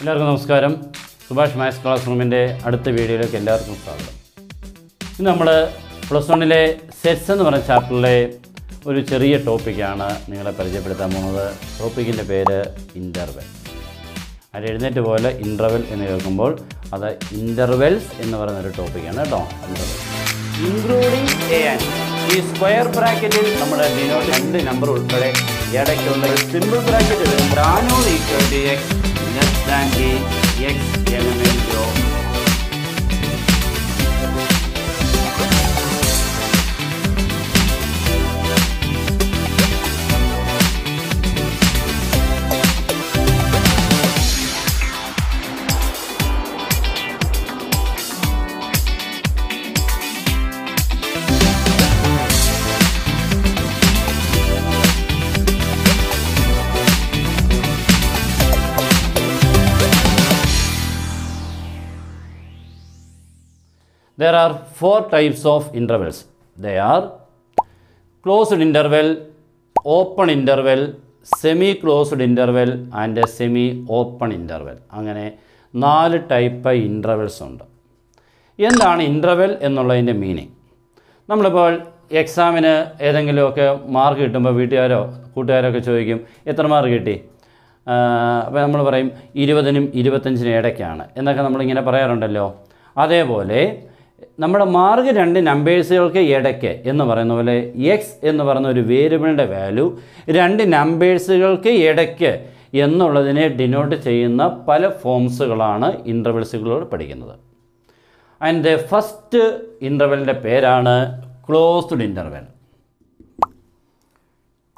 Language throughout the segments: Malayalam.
എല്ലാവർക്കും നമസ്കാരം. സുഭാഷ് മാത്സ് ക്ലാസ് റൂമിന്റെ അടുത്ത വീഡിയോയിലേക്ക് എല്ലാവർക്കും സ്വാഗതം. ഇന്ന് നമ്മൾ പ്ലസ് വണ്ണിലെ സെറ്റ്സ് എന്ന് പറഞ്ഞ ചാപ്റ്ററിലെ ഒരു ചെറിയ ടോപ്പിക്കാണ് നിങ്ങളെ പരിചയപ്പെടുത്താൻ പോകുന്നത്. ടോപ്പിക്കിന്റെ പേര് ഇന്റർവെൽ അത് എഴുന്നേറ്റ് പോലെ ഇന്റർവെൽ എന്ന് കേൾക്കുമ്പോൾ അത് ഇന്റർവെൽസ് എന്ന് പറയുന്ന ഒരു ടോപ്പിക്കാണ് കേട്ടോ. ഇന്റർവെൽ ഇൻക്ലൂഡിങ് എ ആൻഡ് ഈ സ്ക്വയർ ബ്രാക്കറ്റിൽ നമ്മുടെ ഡിനോട്ട് രണ്ട് നമ്പർ ഉൾപ്പെടെ ഇടയ്ക്കുള്ള സിമ്പിൾ ബ്രാക്കറ്റിൽ denote equal to x less than the x element of four types of intervals they are closed interval open interval semi closed interval and semi open interval അങ്ങനെ നാല് ടൈപ്പ് ഇന്റർവെൽസ് ഉണ്ട്. എന്താണ് ഇന്റർവെൽ എന്നുള്ളതിന്റെ മീനിങ് നമ്മളിപ്പോൾ എക്സാമിന് ഏതെങ്കിലുമൊക്കെ മാർക്ക് കിട്ടുമ്പോൾ വീട്ടുകാരോ കൂട്ടുകാരോ ഒക്കെ ചോദിക്കും എത്ര മാർക്ക് കിട്ടി? അപ്പോൾ നമ്മൾ പറയും ഇരുപതിനും ഇരുപത്തഞ്ചിനും ഇടയ്ക്കാണ്. എന്നൊക്കെ നമ്മളിങ്ങനെ പറയാറുണ്ടല്ലോ. അതേപോലെ നമ്മുടെ മാർഗ് രണ്ട് നമ്പേഴ്സുകൾക്ക് ഇടയ്ക്ക് എന്ന് പറയുന്ന പോലെ എക്സ് എന്ന് പറയുന്ന ഒരു വേരിയബിളിന്റെ വാല്യൂ രണ്ട് നമ്പേഴ്സുകൾക്ക് ഇടയ്ക്ക് എന്നുള്ളതിനെ ഡിനോട്ട് ചെയ്യുന്ന പല ഫോംസുകളാണ് ഇന്റർവെൽസുകളോട് പഠിക്കുന്നത്. ആൻഡ് ദ ഫസ്റ്റ് ഇന്റർവെലിന്റെ പേരാണ് closed interval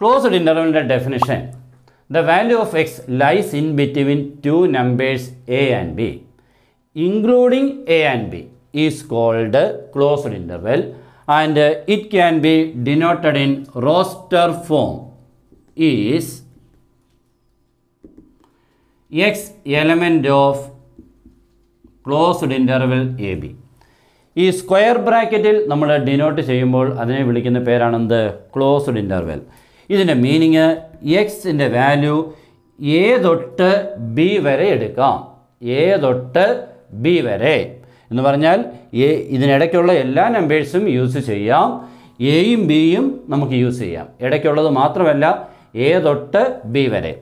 closed ഇന്റർവെലിന്റെ definition the value of x lies in between two numbers a and b including a and b is called closed interval and it can be denoted in roster form. Is x element of interval a b ഈ സ്ക്വയർ ബ്രാക്കറ്റിൽ നമ്മൾ ഡിനോട്ട് ചെയ്യുമ്പോൾ അതിനെ വിളിക്കുന്ന പേരാണെന്ത്? ക്ലോസ്ഡ് ഇന്റർവെൽ ഇതിന്റെ മീനിങ് എക്സിന്റെ വാല്യൂ എ തൊട്ട് ബി വരെ എടുക്കാം. എ തൊട്ട് ബി വരെ. എന്ന് പറഞ്ഞാൽ എ ഇതിനിടയ്ക്കുള്ള എല്ലാ നമ്പേഴ്സും യൂസ് ചെയ്യാം. എയും ബിയും നമുക്ക് യൂസ് ചെയ്യാം. ഇടയ്ക്കുള്ളത് മാത്രമല്ല എ തൊട്ട് ബി വരെ.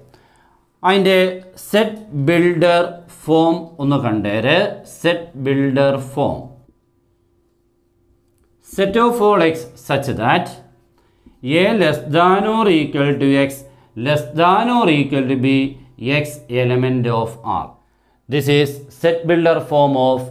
അതിന്റെ സെറ്റ് ബിൽഡർ ഫോം ഒന്ന് കണ്ടേര്. Set builder form set of all x such that a less than or equal to x less than or equal to b x element of R this is set builder form of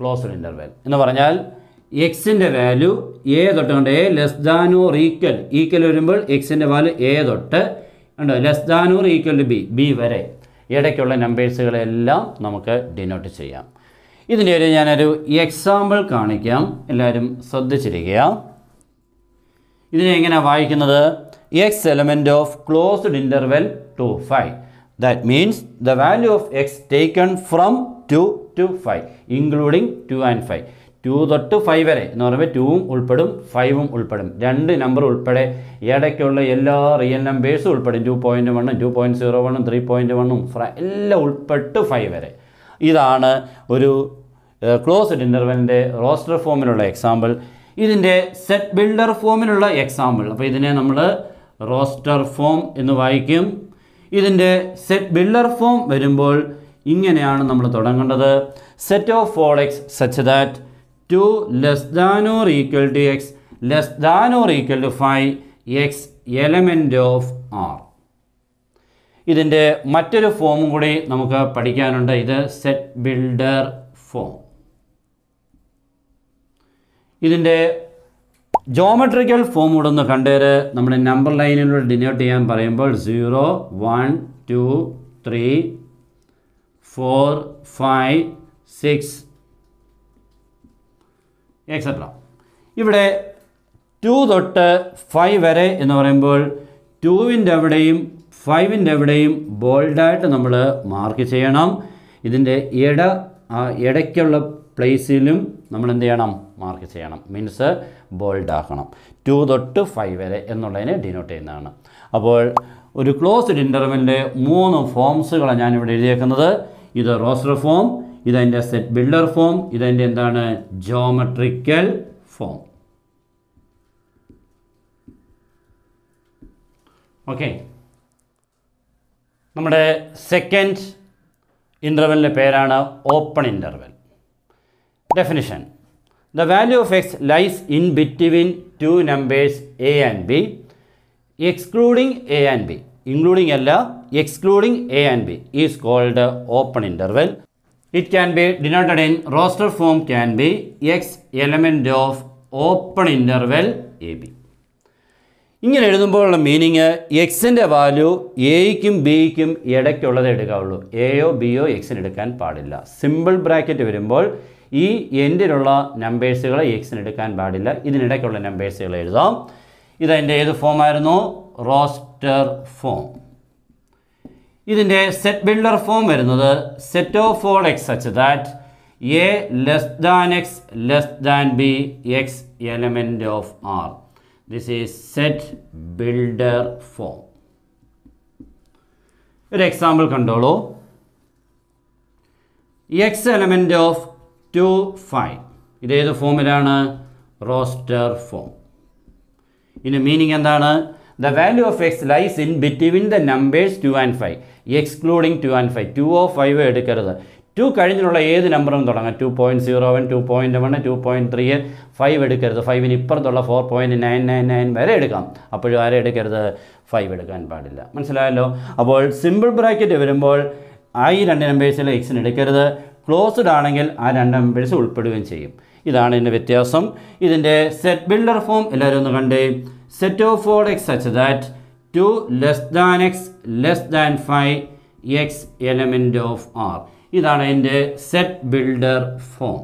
closed interval എന്ന് പറഞ്ഞാൽ എക്സിന്റെ വാല്യൂ എ തൊട്ട് കൊണ്ട് a less than or equal equal വരുമ്പോൾ എക്സിന്റെ വാല്യൂ എ തൊട്ട് ഉണ്ട് less than or equal to b b വരെ. ഇടയ്ക്കുള്ള നമ്പേഴ്സുകളെല്ലാം നമുക്ക് ഡിനോട്ട് ചെയ്യാം. ഇതിന്റെ ഒരു ഞാനൊരു എക്സാമ്പിൾ കാണിക്കാം. എല്ലാവരും ശ്രദ്ധിച്ചിരിക്കുക. ഇതിനെ എങ്ങനെയാണ് വായിക്കുന്നത്? X element of closed interval two five that means the value of x taken from two to five including two and five two തൊട്ട് ഫൈവ് വരെ എന്ന് പറയുമ്പോൾ ടൂവും ഉൾപ്പെടും ഫൈവും ഉൾപ്പെടും. രണ്ട് നമ്പർ ഉൾപ്പെടെ ഇടയ്ക്കുള്ള എല്ലാ റിയൽ നമ്പേഴ്സും ഉൾപ്പെടും. ടു പോയിന്റ് വണ്ണും ടു പോയിന്റ് സീറോ വണ്ണും ത്രീ പോയിന്റ് വണ്ണും എല്ലാം ഉൾപ്പെട്ട് ഫൈവ് വരെ. ഇതാണ് ഒരു ക്ലോസ്ഡ് ഇന്റർവെലിന്റെ റോസ്റ്റർ ഫോമിലുള്ള എക്സാമ്പിൾ ഇതിന്റെ സെറ്റ് ബിൽഡർ ഫോമിലുള്ള എക്സാമ്പിൾ അപ്പോൾ ഇതിനെ നമ്മൾ റോസ്റ്റർ ഫോം എന്ന് വായിക്കും. ഇതിന്റെ സെറ്റ് ബിൽഡർ ഫോം വരുമ്പോൾ ഇങ്ങനെയാണ് നമ്മൾ തുടങ്ങേണ്ടത്. Set of all x such that two less than or equal to x less than or equal to five x element of R ഇതിന്റെ മറ്റൊരു ഫോമും കൂടി നമുക്ക് പഠിക്കാനുണ്ട്. ഇത് സെറ്റ് ബിൽഡർ ഫോം ഇതിന്റെ ജോമെട്രിക്കൽ ഫോം കൂടെ ഒന്ന് കണ്ടേര്. നമ്മുടെ നമ്പർ ലൈനിലൂടെ ഡിനോട്ട് ചെയ്യാൻ പറയുമ്പോൾ zero one two three four five six. Etcetera ഇവിടെ ടു തൊട്ട് ഫൈവ് വരെ എന്ന് പറയുമ്പോൾ ടുവിന്റെ അവിടെയും ഫൈവിന്റെ അവിടെയും ബോൾഡായിട്ട് നമ്മൾ മാർക്ക് ചെയ്യണം. ഇതിന്റെ ഇട ഇടയ്ക്കുള്ള പ്ലേസിലും നമ്മൾ എന്ത് ചെയ്യണം? മാർക്ക് ചെയ്യണം. മീൻസ് ബോൾഡ് ആക്കണം ടു തൊട്ട് ഫൈവ് വരെ എന്നുള്ളതിനെ ഡിനോട്ട് ചെയ്യുന്നതാണ്. അപ്പോൾ ഒരു ക്ലോസ്ഡ് ഇന്റർവെല്ലിന്റെ മൂന്ന് ഫോംസുകളാണ് ഞാനിവിടെ എഴുതിയേക്കുന്നത്. ഇത് റോസ്റ്റർ ഫോം ഇതതിന്റെ സെറ്റ് ബിൽഡർ ഫോം ഇതതിന്റെ എന്താണ് ജോമെട്രിക്കൽ ഫോം ഓക്കെ നമ്മുടെ സെക്കൻഡ് ഇന്റർവെല്ലിന്റെ പേരാണ് open interval definition the value of x lies in between two numbers a and b excluding a and b including അല്ല excluding A and B is called open interval. It can be denoted in roster form can be X element of open interval AB. ഇങ്ങനെ എഴുതുമ്പോഴുള്ള മീനിങ് എക്സിന്റെ വാല്യൂ എയ്ക്കും ബിക്കും ഇടയ്ക്കുള്ളത് എടുക്കാവുള്ളൂ. എയോ ബിയോ എക്സിന് എടുക്കാൻ പാടില്ല. സിമ്പിൾ ബ്രാക്കറ്റ് വരുമ്പോൾ ഈ എൻഡിലുള്ള നമ്പേഴ്സുകൾ എക്സിന് എടുക്കാൻ പാടില്ല. ഇതിനിടയ്ക്കുള്ള നമ്പേഴ്സുകൾ എഴുതാം. ഇതെന്റെ ഏത് ഫോമായിരുന്നു റോസ്റ്റർ ഫോം ഇതിന്റെ സെറ്റ് ബിൽഡർ ഫോം വരുന്നത് set of all x such that a less than x less than b x element of R this is set builder form ഒരു എക്സാമ്പിൾ കണ്ടോളൂ. X element of two five ഇതേത് ഫോമിലാണ് റോസ്റ്റർ ഫോം ഇതിന്റെ മീനിങ് എന്താണ്? The value of x lies in between the numbers two and five excluding two and five two or five എടുക്കരുത്. ടു കഴിഞ്ഞിട്ടുള്ള ഏത് നമ്പറും തുടങ്ങാം. Two point zero one two point one two point three five എടുക്കരുത്. ഫൈവിന് ഇപ്പുറത്തുള്ള four point nine nine nine വരെ എടുക്കാം. അപ്പോഴും ആരെ എടുക്കരുത്? ഫൈവ് എടുക്കാൻ പാടില്ല. മനസ്സിലായല്ലോ? അപ്പോൾ സിമ്പിൾ ബ്രാക്കറ്റ് വരുമ്പോൾ ആ ഈ രണ്ട് നമ്പേഴ്സിൽ എക്സിന് എടുക്കരുത്. ക്ലോസ്ഡ് ആണെങ്കിൽ ആ രണ്ട് നമ്പേഴ്സ് ഉൾപ്പെടുകയും ചെയ്യും. ഇതാണ് ഇതിന്റെ വ്യത്യാസം. ഇതിന്റെ സെറ്റ് ബിൽഡർ ഫോം എല്ലാവരും ഒന്ന് കണ്ടേ. Set of for x such that two less than x less than five x element of R ഇതാണ് എന്റെ സെറ്റ് ബിൽഡർ ഫോം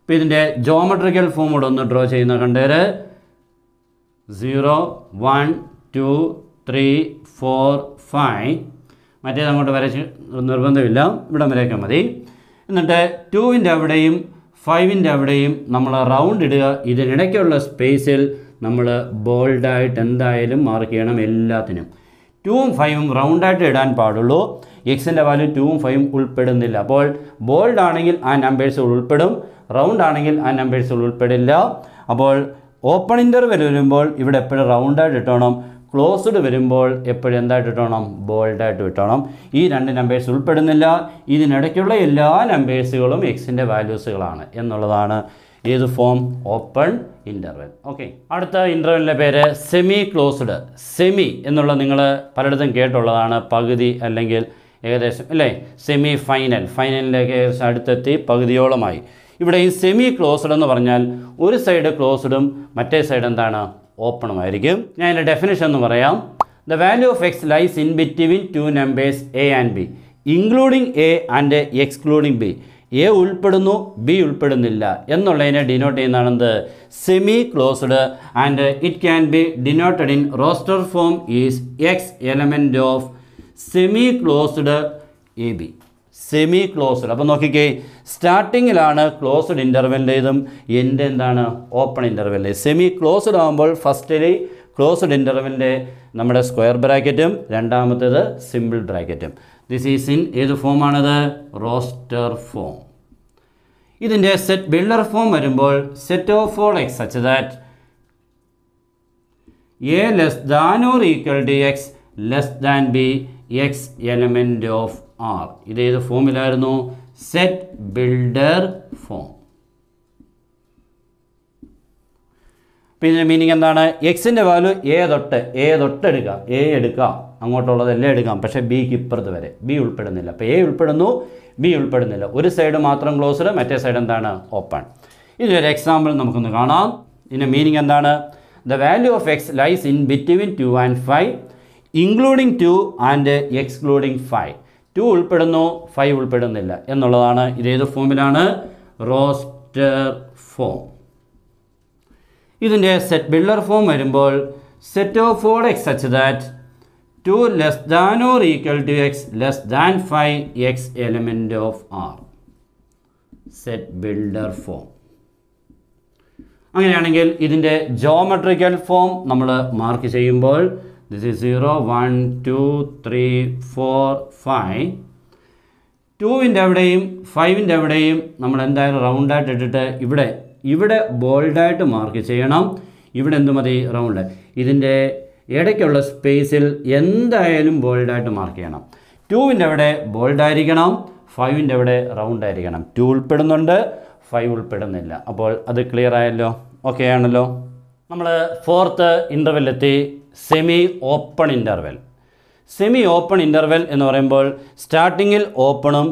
അപ്പോൾ ഇതിന്റെ ജോമെട്രിക്കൽ ഫോം കൂടെ ഒന്ന് ഡ്രോ ചെയ്യുന്ന കണ്ടേര്. Zero one two three four five മറ്റേത് അങ്ങോട്ട് വരച്ച് നിർബന്ധമില്ല. ഇവിടം വരയ്ക്കാൽ മതി. എന്നിട്ട് ടുവിന്റെ അവിടെയും ഫൈവിന്റെ അവിടെയും നമ്മൾ റൗണ്ട് ഇടുക. ഇതിനിടയ്ക്കുള്ള സ്പേസിൽ നമ്മൾ ബോൾഡായിട്ട് എന്തായാലും മാർക്ക് ചെയ്യണം എല്ലാത്തിനും. ടൂവും ഫൈവും റൗണ്ടായിട്ട് ഇടാൻ പാടുള്ളൂ. എക്സിന്റെ വാല്യൂ ടൂവും ഫൈവും ഉൾപ്പെടുന്നില്ല. അപ്പോൾ ബോൾഡ് ആണെങ്കിൽ ആ നമ്പേഴ്സ് ഉൾപ്പെടും. റൗണ്ട് ആണെങ്കിൽ ആ നമ്പേഴ്സ് ഉൾപ്പെടില്ല. അപ്പോൾ ഓപ്പൺ ഇന്റർവെൽ വരുമ്പോൾ ഇവിടെ എപ്പോഴും റൗണ്ടായിട്ട് ഇട്ടോണം ക്ലോസ്ഡ് വരുമ്പോൾ എപ്പോഴും എന്തായിട്ട് ഇട്ടോണം ബോൾഡായിട്ട് വിട്ടണം ഈ രണ്ട് നമ്പേഴ്സ് ഉൾപ്പെടുന്നില്ല. ഇതിനിടയ്ക്കുള്ള എല്ലാ നമ്പേഴ്സുകളും എക്സിന്റെ വാല്യൂസുകളാണ് എന്നുള്ളതാണ് ഏത് ഫോം ഓപ്പൺ ഇന്റർവെൽ ഓക്കെ അടുത്ത ഇന്റർവെലിന്റെ പേര് സെമി ക്ലോസ്ഡ് സെമി എന്നുള്ള നിങ്ങൾ പലയിടത്തും കേട്ടുള്ളതാണ് പകുതി അല്ലെങ്കിൽ ഏകദേശം അല്ലേ? സെമി ഫൈനൽ ഫൈനലിലേക്ക് ഏകദേശം അടുത്തെത്തി പകുതിയോളമായി. ഇവിടെ ഈ സെമി ക്ലോസ്ഡ് എന്ന് പറഞ്ഞാൽ ഒരു സൈഡ് ക്ലോസ്ഡും മറ്റേ സൈഡ് എന്താണ്? ഓപ്പണുമായിരിക്കും. ഞാൻ അതിന്റെ ഡെഫിനേഷൻ എന്ന് പറയാം. The value of x lies in between two numbers a and b including a and excluding b a ഉൾപ്പെടുന്നു ബി ഉൾപ്പെടുന്നില്ല എന്നുള്ളതിനെ denote ചെയ്യുന്നതാണെന്ത്? Semi closed and it can be denoted in roster form is x element of semi closed a b semi closed അപ്പോൾ നോക്കിക്കേ സ്റ്റാർട്ടിങ്ങിലാണ് ക്ലോസ്ഡ് ഇന്റർവെല്ലേതും എന്റെ എന്താണ് ഓപ്പൺ ഇന്റർവെല്ല് സെമി ക്ലോസ്ഡ് ആകുമ്പോൾ ഫസ്റ്റിലി ക്ലോസ്ഡ് ഇന്റർവെല്ലിന്റെ നമ്മുടെ സ്ക്വയർ ബ്രാക്കറ്റും രണ്ടാമത്തേത് സിമ്പിൾ ബ്രാക്കറ്റും ദിസ് ഈസ് ഇൻ ഏത് ഫോമാണത് റോസ്റ്റർ ഫോം ഇതിന്റെ സെറ്റ് ബിൽഡർ ഫോം വരുമ്പോൾ set of all x such that a less than or equal to x less than b x element of R ഇത് ഏത് ഫോമിലായിരുന്നു? സെറ്റ് ബിൽഡർ ഫോം പിന്നെ മീനിങ് എന്താണ്? എക്സിന്റെ വാല്യൂ എ തൊട്ട് എ തൊട്ട് എടുക്കാം. എ എടുക്കാം അങ്ങോട്ടുള്ളതെല്ലാം എടുക്കാം. പക്ഷേ ബിക്ക് ഇപ്പുറത്ത് വരെ. ബി ഉൾപ്പെടുന്നില്ല. അപ്പോൾ എ ഉൾപ്പെടുന്നു ബി ഉൾപ്പെടുന്നില്ല. ഒരു സൈഡ് മാത്രം ക്ലോസ്ഡ് മറ്റേ സൈഡ് എന്താണ്? ഓപ്പൺ ഇതിനൊരു എക്സാമ്പിൾ നമുക്കൊന്ന് കാണാം. ഇതിന്റെ മീനിങ് എന്താണ്? The value of x lies in between two and five including two and excluding five two ഉൾപ്പെടുന്നു ഫൈവ് ഉൾപ്പെടുന്നില്ല എന്നുള്ളതാണ് ഇതേത് ഫോമിലാണ്? റോസ്റ്റർ ഫോം ഇതിന്റെ സെറ്റ് ബിൽഡർ ഫോം വരുമ്പോൾ set of all x such that two less than or equal to x less than five x element of R set builder form അങ്ങനെയാണെങ്കിൽ ഇതിന്റെ ജോമെട്രിക്കൽ ഫോം നമ്മൾ മാർക്ക് ചെയ്യുമ്പോൾ this is zero one two three four five ടുവിന്റെ അവിടെയും ഫൈവിന്റെ അവിടെയും നമ്മൾ എന്തായാലും റൗണ്ടായിട്ട് ഇട്ടിട്ട് ഇവിടെ ഇവിടെ ബോൾഡായിട്ട് മാർക്ക് ചെയ്യണം. ഇവിടെ എന്ത് മതി? റൗണ്ട് ഇതിന്റെ ഇടയ്ക്കുള്ള സ്പേസിൽ എന്തായാലും ബോൾഡായിട്ട് മാർക്ക് ചെയ്യണം. ടൂവിന്റെ അവിടെ ബോൾഡായിരിക്കണം ഫൈവിന്റെ അവിടെ റൗണ്ട് ആയിരിക്കണം. ടു ഉൾപ്പെടുന്നുണ്ട് ഫൈവ് ഉൾപ്പെടുന്നില്ല. അപ്പോൾ അത് ക്ലിയർ ആയല്ലോ? ഓക്കെ ആണല്ലോ? നമ്മൾ fourth ഇന്റർവെല്ലെത്തി semi open interval semi open interval എന്ന് പറയുമ്പോൾ സ്റ്റാർട്ടിങ്ങിൽ ഓപ്പണും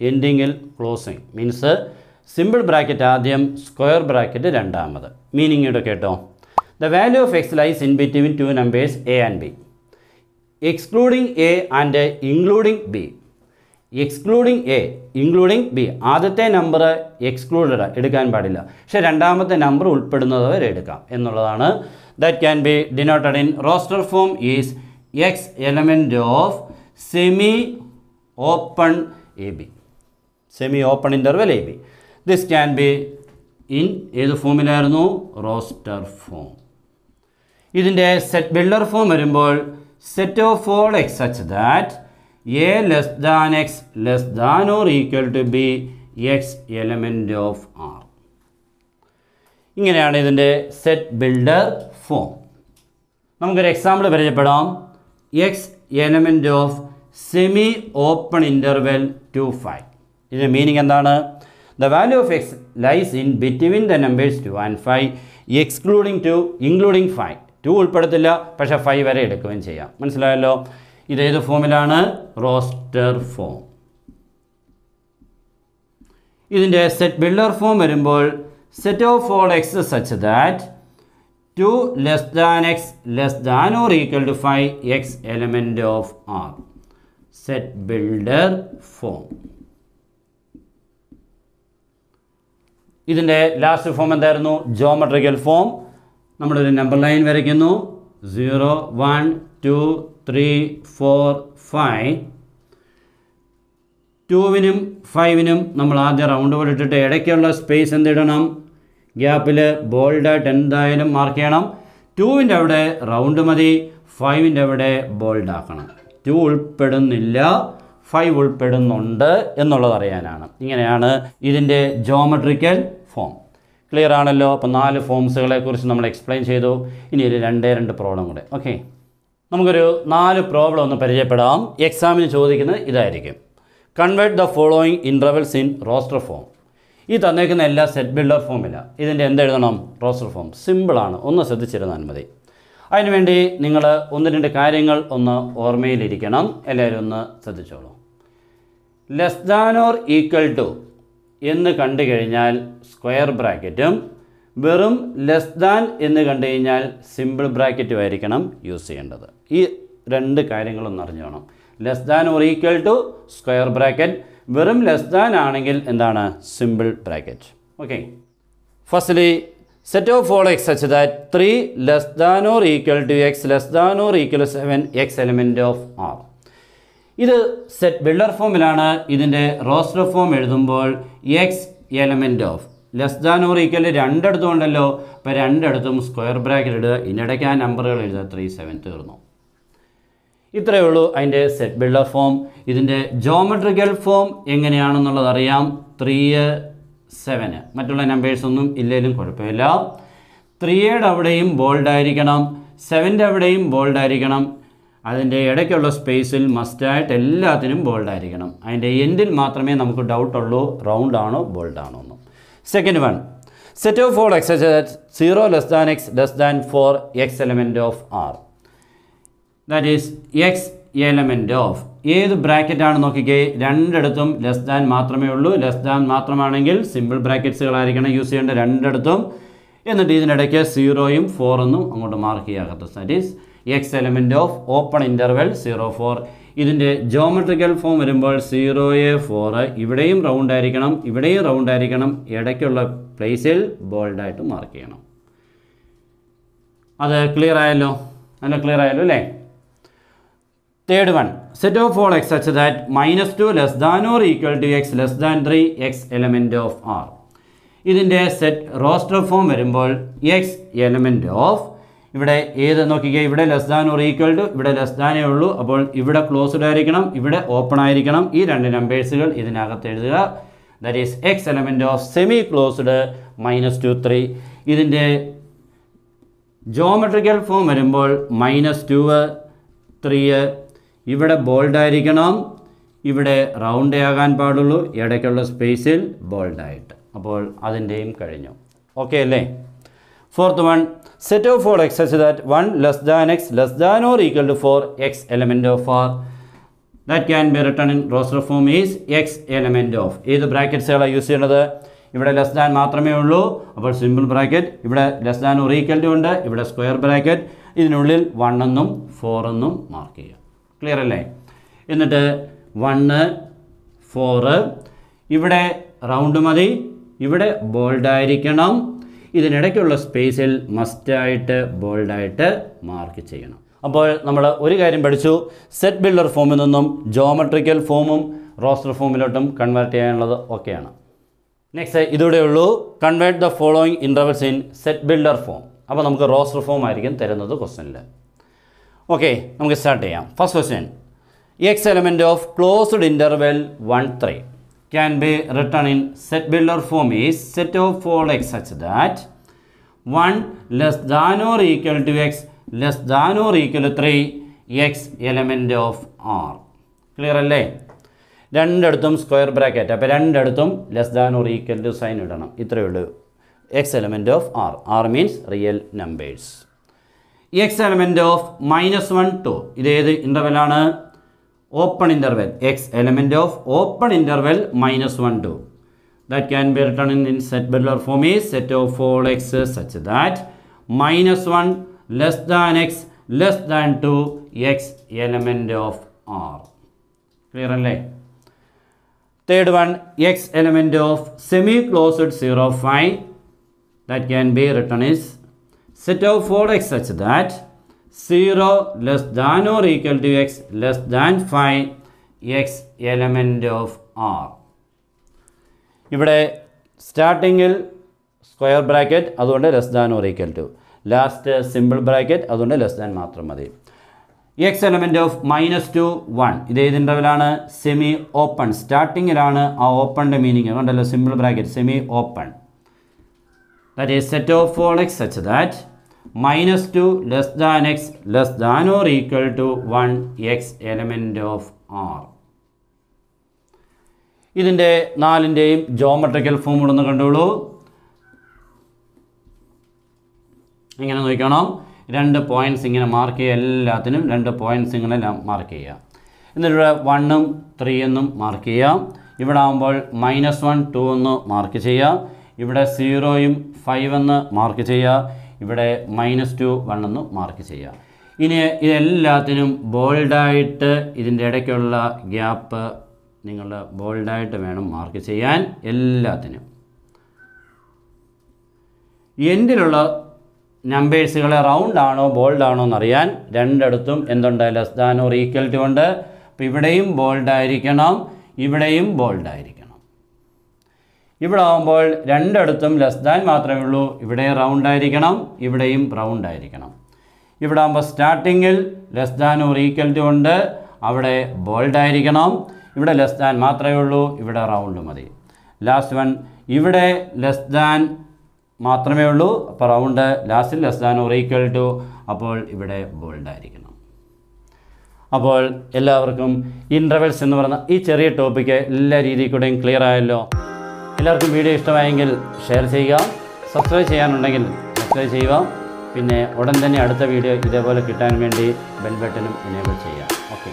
എൻഡിങ്ങിൽ ക്ലോസിങ് മീൻസ് സിമ്പിൾ ബ്രാക്കറ്റ് ആദ്യം സ്ക്വയർ ബ്രാക്കറ്റ് രണ്ടാമത്. മീനിങ് ഇവിടെ കേട്ടോ. The value of x lies in between two numbers a and b excluding a and including b excluding a including b ആദ്യത്തെ നമ്പർ എക്സ്ക്ലൂഡഡ് എടുക്കാൻ പാടില്ല. പക്ഷേ രണ്ടാമത്തെ നമ്പർ ഉൾപ്പെടുന്നത് വരെ എടുക്കാം. എന്നുള്ളതാണ് that can be denoted in roster form is x element of semi open a b semi open interval a b this can be in ഏത് ഫോമിലായിരുന്നു റോസ്റ്റർ ഫോം ഇതിന്റെ സെറ്റ് ബിൽഡർ ഫോം വരുമ്പോൾ set of all x such that a less than x less than or equal to b x element of R ഇങ്ങനെയാണ് ഇതിന്റെ സെറ്റ് ബിൽഡർ ഫോം നമുക്കൊരു എക്സാമ്പിൾ പരിചയപ്പെടാം. X element of semi open interval two five ഇതിന്റെ മീനിങ് എന്താണ്? The value of x lies in between the numbers two and five excluding two including five two ഉൾപ്പെടുത്തില്ല പക്ഷേ ഫൈവ് വരെ എടുക്കുകയും ചെയ്യാം. മനസ്സിലായല്ലോ? ഇത് ഏത് ഫോമിലാണ്? Roster form. ഇതിന്റെ സെറ്റ് ബിൽഡർ ഫോം വരുമ്പോൾ set of all x such that two less than x less than or equal to five x element of R set builder form ഇതിന്റെ ലാസ്റ്റ് ഫോം എന്തായിരുന്നു? ജോമെട്രിക്കൽ ഫോം നമ്മളൊരു നമ്പർ ലൈൻ വരയ്ക്കുന്നു. Zero one two three four five ടുവിനും ഫൈവിനും നമ്മൾ ആദ്യ റൗണ്ട് പോലെ ഇട്ടിട്ട് ഇടയ്ക്കുള്ള സ്പേസ് എന്തിടണം? ഗ്യാപ്പിൽ ബോൾഡായിട്ട് എന്തായാലും മാർക്ക് ചെയ്യണം. ടുവിന്റെ അവിടെ റൗണ്ട് മതി. ഫൈവിന്റെ അവിടെ ബോൾഡ് ആക്കണം. ടു ഉൾപ്പെടുന്നില്ല. ഫൈവ് ഉൾപ്പെടുന്നുണ്ട് എന്നുള്ളത് അറിയാനാണ്. ഇങ്ങനെയാണ് ഇതിന്റെ ജോമെട്രിക്കൽ ഫോം ക്ലിയർ ആണല്ലോ? അപ്പോൾ നാല് ഫോംസുകളെ കുറിച്ച് നമ്മൾ എക്സ്പ്ലെയിൻ ചെയ്തു. ഇനി ഒരു രണ്ടേ രണ്ട് പ്രോബ്ലം കൂടെ. ഓക്കെ നമുക്കൊരു നാല് പ്രോബ്ലം ഒന്ന് പരിചയപ്പെടാം. എക്സാമിന് ചോദിക്കുന്നത് ഇതായിരിക്കും. Convert the following intervals in roster form ഈ തന്നേക്കുന്ന എല്ലാ സെറ്റ് ബിൽഡർ ഫോമില്ല ഇതിന്റെ എന്തെഴുതണം റോസ്റ്റർ ഫോം സിമ്പിളാണ് ഒന്ന് ശ്രദ്ധിച്ചിരുന്നാൽ മതി. അതിനുവേണ്ടി നിങ്ങൾ ഒന്ന് രണ്ട് കാര്യങ്ങൾ ഒന്ന് ഓർമ്മയിലിരിക്കണം. എല്ലാവരും ഒന്ന് ശ്രദ്ധിച്ചോളൂ. Less than or equal to എന്ന് കണ്ടു കഴിഞ്ഞാൽ സ്ക്വയർ ബ്രാക്കറ്റും വെറും ലെസ് ദാൻ എന്ന് കണ്ടു കഴിഞ്ഞാൽ സിമ്പിൾ ബ്രാക്കറ്റും ആയിരിക്കണം യൂസ് ചെയ്യേണ്ടത്. ഈ രണ്ട് കാര്യങ്ങളൊന്ന് അറിഞ്ഞോണം less than or equal to square bracket വെറും ലെസ് ദാൻ ആണെങ്കിൽ എന്താണ്? Simple bracket okay firstly set of all x such that three less than or equal to x less than or equal seven x element of R ഇത് സെറ്റ് ബിൽഡർ ഫോമിലാണ് ഇതിന്റെ റോസ്റ്റർ ഫോം എഴുതുമ്പോൾ x element of less than or equal രണ്ടിടത്തും ഉണ്ടല്ലോ അപ്പോൾ രണ്ടിടത്തും സ്ക്വയർ ബ്രാക്കറ്റ് ഇടുക. ഇതിനിടയ്ക്ക് ആ നമ്പറുകൾ എഴുതുക. ത്രീ സെവൻ തീർന്നു. ഇത്രയേ ഉള്ളൂ അതിന്റെ സെറ്റ് ബിൽഡർ ഫോം ഇതിന്റെ ജോമെട്രിക്കൽ ഫോം എങ്ങനെയാണെന്നുള്ളത് അറിയാം. ത്രീ സെവന് മറ്റുള്ള നമ്പേഴ്സ് ഒന്നും ഇല്ലെങ്കിലും കുഴപ്പമില്ല. ത്രീയുടെ അവിടെയും ബോൾഡ് ആയിരിക്കണം. സെവന്റെ അവിടെയും ബോൾഡ് ആയിരിക്കണം. അതിന്റെ ഇടയ്ക്കുള്ള സ്പേസിൽ മസ്റ്റായിട്ട് എല്ലാത്തിനും ബോൾഡ് ആയിരിക്കണം. അതിന്റെ എൻഡിൽ മാത്രമേ നമുക്ക് ഡൗട്ടുള്ളൂ റൗണ്ട് ആണോ ബോൾഡ് ആണോ എന്ന്. Second one set of four x zero less than x less than four x element of R that is x element of ഏത് ബ്രാക്കറ്റാണ് നോക്കിക്കേ? രണ്ടിടത്തും ലെസ് ദാൻ മാത്രമേ ഉള്ളൂ. ലെസ് ദാൻ മാത്രമാണെങ്കിൽ സിമ്പിൾ ബ്രാക്കറ്റ്സുകളായിരിക്കണം യൂസ് ചെയ്യേണ്ട രണ്ടിടത്തും. എന്നിട്ട് ഇതിനിടയ്ക്ക് സീറോയും ഫോറൊന്നും അങ്ങോട്ട് mark ചെയ്യാകത്ത that is x element of open interval zero four ഇതിന്റെ ജോമെട്രിക്കൽ ഫോം വരുമ്പോൾ സീറോയെ ഫോറ് ഇവിടെയും റൗണ്ട് ആയിരിക്കണം ഇവിടെയും റൗണ്ട് ആയിരിക്കണം ഇടയ്ക്കുള്ള പ്ലേസിൽ ബോൾഡായിട്ട് മാർക്ക് ചെയ്യണം. അത് ക്ലിയർ ആയല്ലോ? നല്ല ക്ലിയർ ആയല്ലോ അല്ലേ? Third one set of all x such that minus two less than or equal to x less than three x element of R ഇതിന്റെ സെറ്റ് റോസ്റ്റർ ഫോം വരുമ്പോൾ എക്സ് എലമെന്റ് ഓഫ് ഇവിടെ ഏത് നോക്കിക്കുക ഇവിടെ less than or equal to ഇവിടെ ലെസ് ദാനേ ഉള്ളൂ. അപ്പോൾ ഇവിടെ ക്ലോസ്ഡ് ആയിരിക്കണം ഇവിടെ ഓപ്പൺ ആയിരിക്കണം. ഈ രണ്ട് നമ്പേഴ്സുകൾ ഇതിനകത്ത് എഴുതുക. That is x element of semi closed minus two three ഇതിന്റെ ജോമെട്രിക്കൽ ഫോം വരുമ്പോൾ മൈനസ് ടു ത്രീ ഇവിടെ ബോൾഡ് ആയിരിക്കണം. ഇവിടെ റൗണ്ട് ആകാൻ പാടുള്ളൂ. ഇടയ്ക്കുള്ള സ്പേസിൽ ബോൾഡായിട്ട് അപ്പോൾ അതിന്റെയും കഴിഞ്ഞു. ഓക്കെ അല്ലേ? Fourth one set of four x that one less than x less than or equal to four x element of R that can be written in roster form is x element of ഏത് ബ്രാക്കറ്റ്സുകളാണ് യൂസ് ചെയ്യുന്നത്? ഇവിടെ ലെസ് ദാൻ മാത്രമേ ഉള്ളൂ. അപ്പോൾ സിമ്പിൾ ബ്രാക്കറ്റ് ഇവിടെ ലെസ് ദാൻ ഈക്വൽ ടു ഉണ്ട്. ഇവിടെ സ്ക്വയർ ബ്രാക്കറ്റ് ഇതിനുള്ളിൽ ഫോർ എന്നും മാർക്ക് ചെയ്യുക. ക്ലിയർ അല്ലേ? എന്നിട്ട് വണ്ണ് ഫോറ് ഇവിടെ റൗണ്ട് മതി. ഇവിടെ ബോൾഡായിരിക്കണം ഇതിനിടയ്ക്കുള്ള സ്പേസിൽ മസ്റ്റായിട്ട് ബോൾഡായിട്ട് മാർക്ക് ചെയ്യണം. അപ്പോൾ നമ്മൾ ഒരു കാര്യം പഠിച്ചു. സെറ്റ് ബിൽഡർ ഫോമിൽ നിന്നും ജോമെട്രിക്കൽ ഫോമും റോസ്റ്റർ ഫോമിലോട്ടും കൺവേർട്ട് ചെയ്യാനുള്ളത് ഒക്കെയാണ്. Next ഇതോടെയുള്ളൂ convert the following intervals in set builder form അപ്പോൾ നമുക്ക് റോസ്റ്റർ ഫോം ആയിരിക്കും തരുന്നത് ക്വസ്റ്റനിൽ ഓക്കെ നമുക്ക് സ്റ്റാർട്ട് ചെയ്യാം. First question x element of closed interval one three can be written in set builder form is set of all x such that one less than or equal to x less than or equal to three x element of R clear അല്ലേ? രണ്ടിടത്തും സ്ക്വയർ ബ്രാക്കറ്റ് അപ്പോൾ രണ്ടിടത്തും less than or equal to sign ഇടണം. ഇത്രയേ ഉള്ളൂ. X element of R R means real numbers x element of minus one two ഇതേത് ഏത് ഇൻ്റർവെലാണ് open interval X element of open interval minus one two that can be written in, in set builder form is set of all x such that minus 1 less than x less than 2 x element of r clear അല്ലേ third one x element of semi closed 0 5 that can be written is set of all x such that 0 less than or equal to x less than 5 x element of r. ഇവിടെ സ്റ്റാർട്ടിങ്ങിൽ സ്ക്വയർ ബ്രാക്കറ്റ് അതുകൊണ്ട് less than or equal to last simple bracket അതുകൊണ്ട് ലെസ് ദാൻ മാത്രം മതി. X element of minus two one ഇത് ഏത് ഇന്റർവലാണ് സെമി ഓപ്പൺ സ്റ്റാർട്ടിങ്ങിലാണ് ആ ഓപ്പണിന്റെ meaning അതുകൊണ്ടല്ലോ simple bracket semi open that is set of all x such that minus two less than x less than or equal to one x element of R. ഇതിന്റെ നാലിന്റെയും ജോമെട്രിക്കൽ ഫോം ഒന്ന് കണ്ടോളൂ. ഇങ്ങനെ നോക്കണം. രണ്ട് പോയിന്റ്സ് ഇങ്ങനെ മാർക്ക് ചെയ്യുക എല്ലാത്തിനും രണ്ട് പോയിന്റ്സ് ഇങ്ങനെ മാർക്ക് ചെയ്യുക. എന്നിട്ട് വണ്ണും ത്രീ എന്നും മാർക്ക് ചെയ്യാം ഇവിടെ ആകുമ്പോൾ മൈനസ് വൺ ടു എന്ന് മാർക്ക് ചെയ്യുക. ഇവിടെ സീറോയും ഫൈവ് എന്ന് മാർക്ക് ചെയ്യുക. ഇവിടെ മൈനസ് ടു വൺ എന്ന് മാർക്ക് ചെയ്യുക. ഇനി ഇതെല്ലാത്തിനും ബോൾഡായിട്ട് ഇതിന്റെ ഇടയ്ക്കുള്ള ഗ്യാപ്പ് നിങ്ങൾ ബോൾഡായിട്ട് വേണം മാർക്ക് ചെയ്യാൻ എല്ലാത്തിനും. എൻഡിലുള്ള നമ്പേഴ്സുകളെ റൗണ്ട് ആണോ ബോൾഡ് ആണോ എന്നറിയാൻ രണ്ടിടത്തും എന്തുണ്ട്? ലെസ് ദാൻ ഈക്വൽ ടു ഉണ്ട്. അപ്പോൾ ഇവിടെയും ബോൾഡ് ആയിരിക്കണം ഇവിടെയും ബോൾഡ് ആയിരിക്കണം. ഇവിടെ ആകുമ്പോൾ രണ്ടിടത്തും ലെസ് ദാൻ മാത്രമേ ഉള്ളൂ. ഇവിടെ റൗണ്ട് ആയിരിക്കണം ഇവിടെയും റൗണ്ട് ആയിരിക്കണം. ഇവിടെ ആകുമ്പോൾ സ്റ്റാർട്ടിങ്ങിൽ less than or equal to ഉണ്ട്. അവിടെ ബോൾഡ് ആയിരിക്കണം. ഇവിടെ ലെസ് ദാൻ മാത്രമേ ഉള്ളൂ ഇവിടെ റൗണ്ട് മതി. ലാസ്റ്റ് വൺ ഇവിടെ ലെസ് ദാൻ മാത്രമേ ഉള്ളൂ. അപ്പോൾ റൗണ്ട് ലാസ്റ്റിൽ less than or equal to അപ്പോൾ ഇവിടെ ബോൾഡ് ആയിരിക്കണം. അപ്പോൾ എല്ലാവർക്കും ഇന്റർവെൽസ് എന്ന് പറയുന്ന ഈ ചെറിയ ടോപ്പിക്ക് എല്ലാ രീതിയിൽ കൂടെയും ക്ലിയർ ആയല്ലോ. എല്ലാവർക്കും വീഡിയോ ഇഷ്ടമായെങ്കിൽ ഷെയർ ചെയ്യുക സബ്സ്ക്രൈബ് ചെയ്യാനുണ്ടെങ്കിൽ സബ്സ്ക്രൈബ് ചെയ്യുക. പിന്നെ ഉടൻ തന്നെ അടുത്ത വീഡിയോ ഇതേപോലെ കിട്ടാൻ വേണ്ടി ബെൽ ബട്ടനും എനേബിൾ ചെയ്യുക. ഓക്കെ